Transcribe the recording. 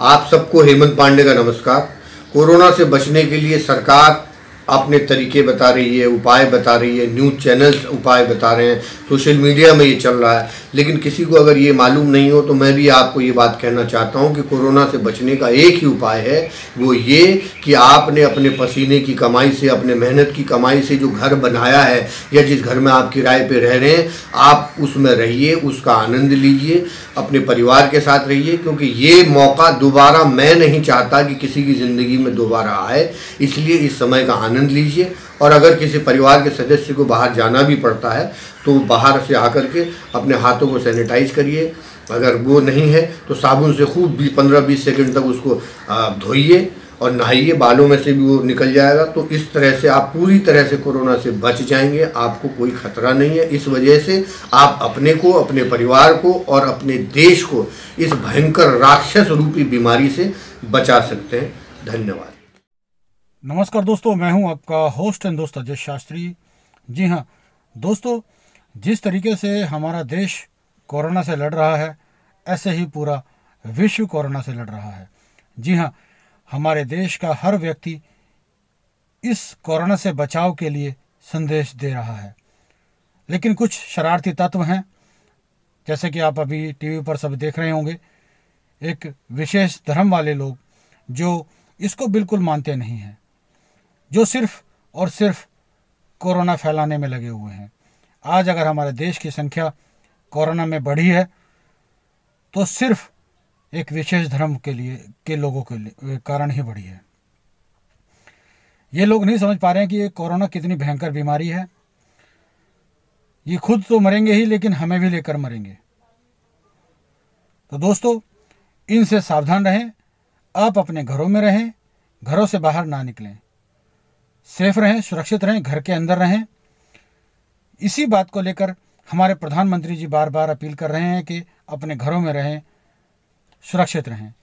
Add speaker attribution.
Speaker 1: आप सबको हेमंत पांडे का नमस्कार। कोरोना से बचने के लिए सरकार अपने तरीके बता रही है, उपाय बता रही है, न्यूज़ चैनल्स उपाय बता रहे हैं, सोशल मीडिया में ये चल रहा है। लेकिन किसी को अगर ये मालूम नहीं हो तो मैं भी आपको ये बात कहना चाहता हूँ कि कोरोना से बचने का एक ही उपाय है, वो ये कि आपने अपने पसीने की कमाई से, अपने मेहनत की कमाई से जो घर बनाया है, या जिस घर में आप किराए पर रह रहे हैं, आप उसमें रहिए, उसका आनंद लीजिए, अपने परिवार के साथ रहिए, क्योंकि ये मौका दोबारा मैं नहीं चाहता कि किसी की ज़िंदगी में दोबारा आए। इसलिए इस समय का आनंद लीजिए। और अगर किसी परिवार के सदस्य को बाहर जाना भी पड़ता है तो बाहर से आकर के अपने हाथों को सैनिटाइज करिए। अगर वो नहीं है तो साबुन से खूब भी पंद्रह, बीस सेकेंड तक उसको धोइए और नहाइए। बालों में से भी वो निकल जाएगा। तो इस तरह से आप पूरी तरह से कोरोना से बच जाएँगे। आपको कोई खतरा नहीं है। इस वजह से आप अपने को, अपने परिवार को और अपने देश को इस भयंकर राक्षस रूपी बीमारी से बचा सकते हैं। धन्यवाद।
Speaker 2: नमस्कार दोस्तों, मैं हूँ आपका होस्ट एंड दोस्त अजय शास्त्री। जी हाँ दोस्तों, जिस तरीके से हमारा देश कोरोना से लड़ रहा है, ऐसे ही पूरा विश्व कोरोना से लड़ रहा है। जी हाँ हमारे देश का हर व्यक्ति इस कोरोना से बचाव के लिए संदेश दे रहा है। लेकिन कुछ शरारती तत्व हैं, जैसे कि आप अभी टीवी पर सब देख रहे होंगे, एक विशेष धर्म वाले लोग जो इसको बिल्कुल मानते नहीं हैं। जो सिर्फ़ और सिर्फ़ कोरोना फैलाने में लगे हुए हैं। आज अगर हमारे देश की संख्या कोरोना में बढ़ी है तो सिर्फ़ एक विशेष धर्म के लिए, के लोगों के लिए, कारण ही बढ़ी है। ये लोग नहीं समझ पा रहे हैं कि ये कोरोना कितनी भयंकर बीमारी है। ये खुद तो मरेंगे ही, लेकिन हमें भी लेकर मरेंगे। तो दोस्तों, इनसे सावधान रहें, आप अपने घरों में रहें, घरों से बाहर ना निकलें। सेफ़ रहें, सुरक्षित रहें, घर के अंदर रहें। इसी बात को लेकर हमारे प्रधानमंत्री जी बार बार अपील कर रहे हैं कि अपने घरों में रहें, सुरक्षित रहें।